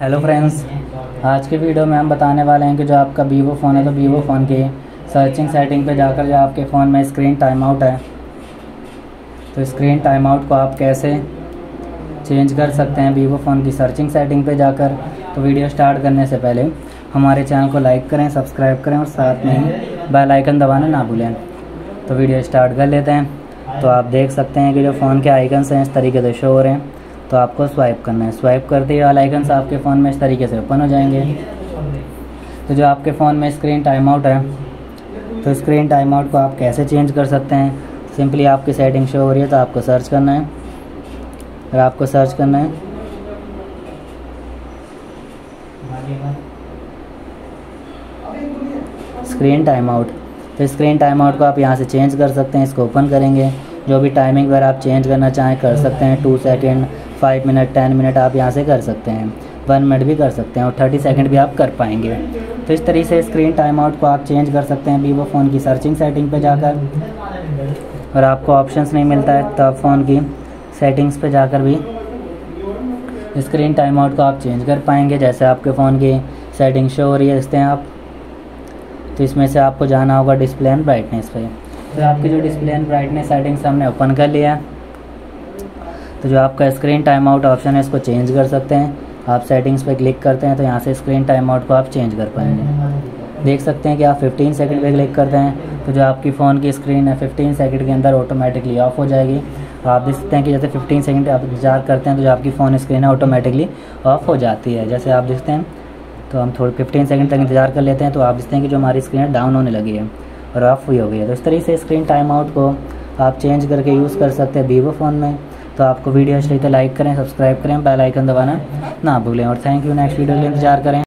Hello friends आज के video में हम बताने वाले हैं कि जो आपका वीवो फ़ोन है तो वीवो फ़ोन की सर्चिंग सेटिंग पे जाकर जो आपके फ़ोन में स्क्रीन टाइम आउट है तो स्क्रीन टाइम आउट को आप कैसे चेंज कर सकते हैं वीवो फ़ोन की सर्चिंग सेटिंग पे जाकर? तो वीडियो स्टार्ट करने से पहले हमारे चैनल को लाइक करें सब्सक्राइब करें और साथ में ही बेल आइकन दबाना ना भूलें। तो वीडियो स्टार्ट कर लेते हैं। तो आप देख सकते हैं कि जो फ़ोन के आइकन्स हैं, इस तरीके से शो हो रहे हैं। तो आपको स्वाइप करना है। स्वाइप करते ही वाला आइकन्स आपके फ़ोन में इस तरीके से ओपन हो जाएँगे। तो जो आपके फ़ोन में स्क्रीन टाइम आउट है तो स्क्रीन टाइम आउट को आप कैसे चेंज कर सकते हैं? सिंपली आपकी सेटिंग शो हो रही है तो आपको सर्च करना है। और आपको सर्च करना है। स्क्रीन टाइम आउट तो स्क्रीन टाइम आउट को आप यहाँ से चेंज कर सकते हैं, इसको ओपन करेंगे। जो भी टाइमिंग वगैरह आप चेंज करना चाहें, कर सकते हैं। Two second five minute ten minute आप यहाँ से कर सकते हैं। वन मिनट भी कर सकते हैं और थर्टी सेकेंड भी आप कर पाएँगे। तो इस तरीके से स्क्रीन टाइम आउट को आप चेंज कर सकते हैं वीवो फ़ोन की सर्चिंग सेटिंग पे जाकर। और आपको ऑप्शंस नहीं मिलता है तो फ़ोन की सेटिंग्स पे जाकर भी स्क्रीन टाइम आउट को आप चेंज कर पाएँगे। जैसे आपके फ़ोन की सेटिंग शो हो रही है देखते हैं आप तो इसमें से आपको जाना होगा डिस्प्ले एंड ब्राइटनेस पे। तो आपकी जो डिस्प्ले एंड ब्राइटनेस सेटिंग्स हमने ओपन कर लिया तो जो आपका स्क्रीन टाइम आउट ऑप्शन है, इसको चेंज कर सकते हैं। आप सेटिंग्स पे क्लिक करते हैं तो यहाँ से स्क्रीन टाइम आउट को आप चेंज कर पाएँगे। देख सकते हैं कि आप 15 सेकंड पे क्लिक करते हैं तो जो आपकी फ़ोन की स्क्रीन है 15 सेकंड के अंदर ऑटोमेटिकली ऑफ़ हो जाएगी। आप देख सकते हैं कि जैसे 15 सेकंड आप इंतज़ार करते हैं तो जो आपकी फ़ोन स्क्रीन है ऑटोमेटिकली ऑफ़ हो जाती है। जैसे आप देखते हैं तो हम थोड़े फिफ्टीन सेकंड तक इंतज़ार कर लेते हैं तो आप देखते हैं कि जो हमारी स्क्रीन डाउन होने लगी है और ऑफ़ हुई हो गई है। तो इस तरीके से स्क्रीन टाइम आउट को आप चेंज करके यूज़ कर सकते हैं वीवो फ़ोन में। तो आपको वीडियो अच्छी लगी तो लाइक करें, सब्सक्राइब करें, बेल आइकन दबाना ना भूलें और थैंक यू नेक्स्ट वीडियो के लिए इंतज़ार करें।